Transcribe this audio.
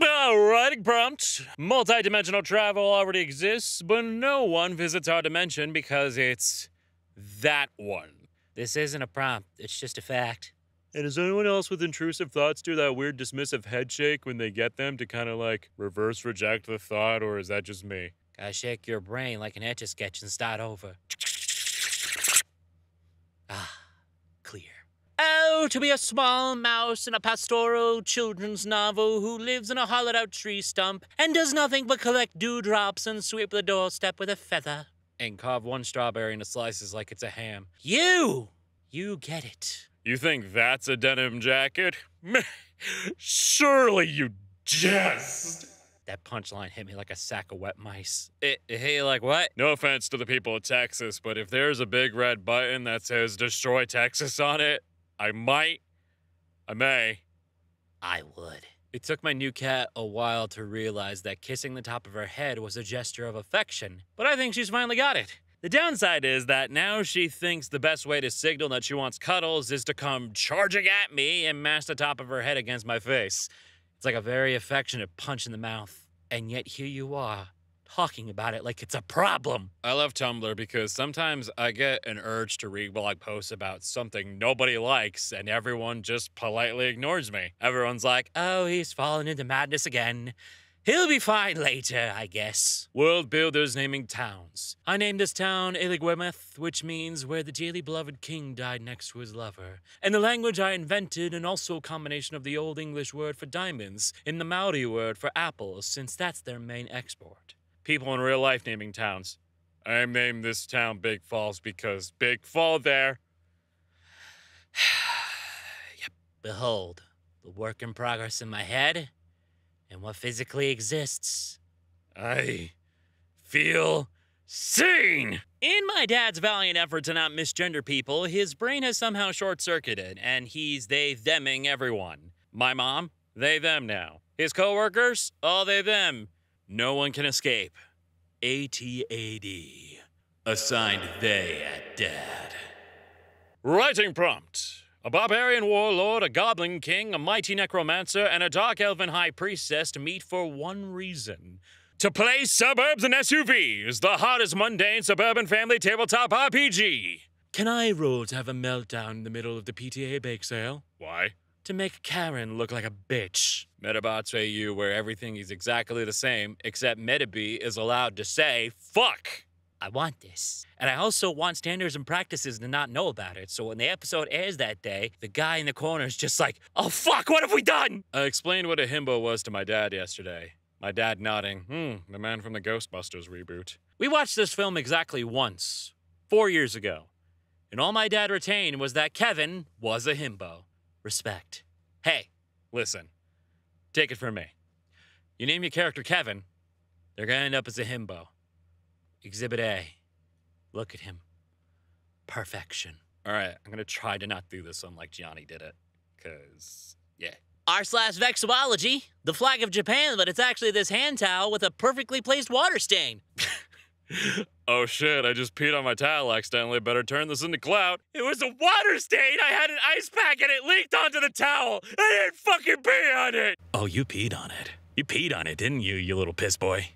writing prompt. Multi-dimensional travel already exists, but no one visits our dimension because it's that one. This isn't a prompt, it's just a fact. And does anyone else with intrusive thoughts do that weird dismissive head shake when they get them to kind of like reverse reject the thought, or is that just me? Gotta shake your brain like an etch a sketch and start over. Ah. Oh, to be a small mouse in a pastoral children's novel who lives in a hollowed out tree stump and does nothing but collect dewdrops and sweep the doorstep with a feather. And carve one strawberry into slices like it's a ham. You! You get it. You think that's a denim jacket? Surely you jest. That punchline hit me like a sack of wet mice. It, hey, like what? No offense to the people of Texas, but if there's a big red button that says destroy Texas on it, I might, I may. I would. It took my new cat a while to realize that kissing the top of her head was a gesture of affection, but I think she's finally got it. The downside is that now she thinks the best way to signal that she wants cuddles is to come charging at me and mash the top of her head against my face. It's like a very affectionate punch in the mouth. And yet here you are, talking about it like it's a problem. I love Tumblr because sometimes I get an urge to read blog posts about something nobody likes and everyone just politely ignores me. Everyone's like, oh, he's fallen into madness again. He'll be fine later, I guess. World builders naming towns. I named this town Illigwemeth, which means where the dearly beloved king died next to his lover. And the language I invented, and also a combination of the Old English word for diamonds and the Maori word for apples, since that's their main export. People in real life naming towns. I named this town Big Falls because Big Fall there. yep. Behold, the work in progress in my head and what physically exists. I feel seen. In my dad's valiant effort to not misgender people, his brain has somehow short circuited, and he's they theming everyone. My mom, they them now. His coworkers, all they them. No one can escape. ATAD. Assigned they at dad. Writing prompt. A barbarian warlord, a goblin king, a mighty necromancer, and a dark elven high priestess meet for one reason to play suburbs and SUVs, the hottest mundane suburban family tabletop RPG. Can I roll to have a meltdown in the middle of the PTA bake sale? Why? To make Karen look like a bitch. Medabots AU, where everything is exactly the same, except Metabee is allowed to say, fuck! I want this. And I also want standards and practices to not know about it. So when the episode airs that day, the guy in the corner is just like, oh fuck, what have we done? I explained what a himbo was to my dad yesterday. My dad nodding, hmm, the man from the Ghostbusters reboot. We watched this film exactly once, four years ago. And all my dad retained was that Kevin was a himbo. Respect. Hey, listen, take it from me. You name your character Kevin, they're gonna end up as a himbo. Exhibit A. Look at him. Perfection. All right, I'm gonna try to not do this one like Gianni did it, cause yeah. R slash vexillology, the flag of Japan, but it's actually this hand towel with a perfectly placed water stain. oh shit, I just peed on my towel accidentally. Better turn this into clout. It was a water stain! I had an ice pack and it leaked onto the towel! I didn't fucking pee on it! Oh, you peed on it. You peed on it, didn't you, you little piss boy?